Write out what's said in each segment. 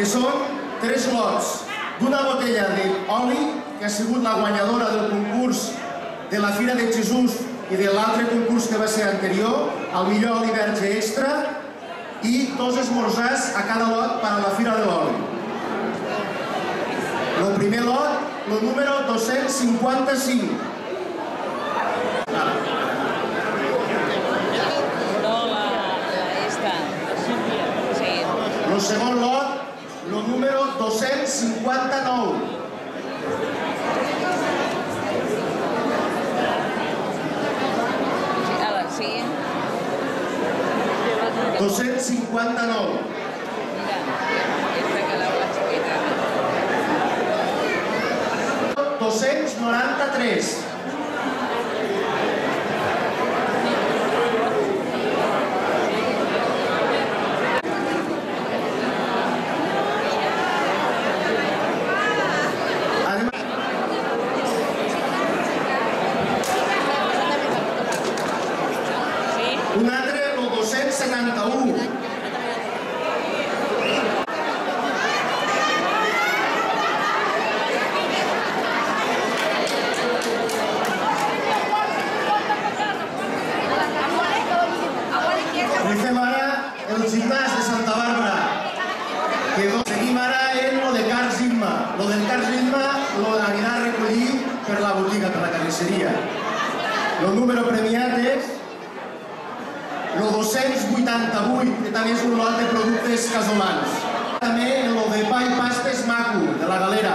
que són tres lots d'una botella d'oli, que ha sigut la guanyadora del concurs de la Fira de Jesús i de l'altre concurs que va ser anterior, el millor oli verge extra, i dos esmorzars a cada lot per a la Fira de l'Oli. El primer lot, el número 255. No, la, la esta. Sí. El segon lot, 259. sí. Ara, sí. 259. Mira, esta que la xiqueta. 293. Sí? Un altre, el 271. Li fem ara el gimnàs de Santa Bàrbara. Que do- seguim ara en lo de Cars Imma. Lo del Cars Imma lo anirà a recollir per la botiga, per la carnisseria. El número premiat és el 288, que també és un lot de productes casolans. També el de pa i pastes maco, de la galera.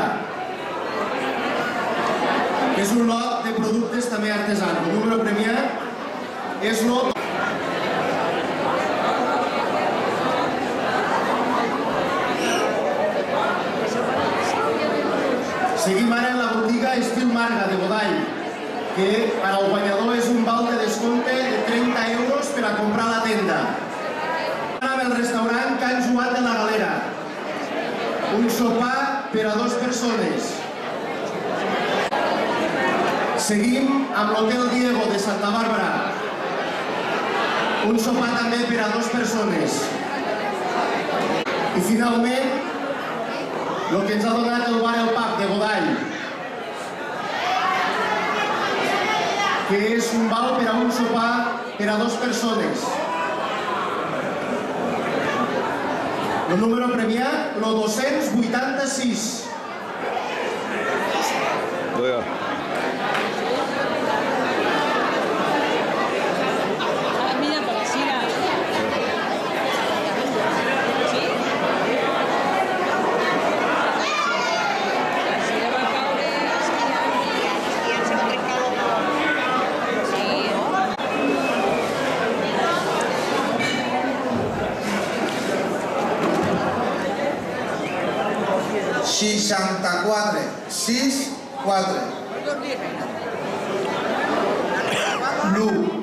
És un lot de productes també artesans. El número premiat és el Seguim ara en la botiga Estil Marga de Godall, que per al guanyador és un val de 30 euros per a comprar a la tenda. Amb el restaurant Can Joan de la Galera. Un sopar per a dues persones. Seguim amb l'Hotel Diego de Santa Bàrbara. Un sopar també per a dues persones. I finalment, el que ens ha donat el bar El Pap de Godall, que és un val per a un sopar per a dues persones. El número premiat, el 286. Vinga. 64, 6, 4. Lu.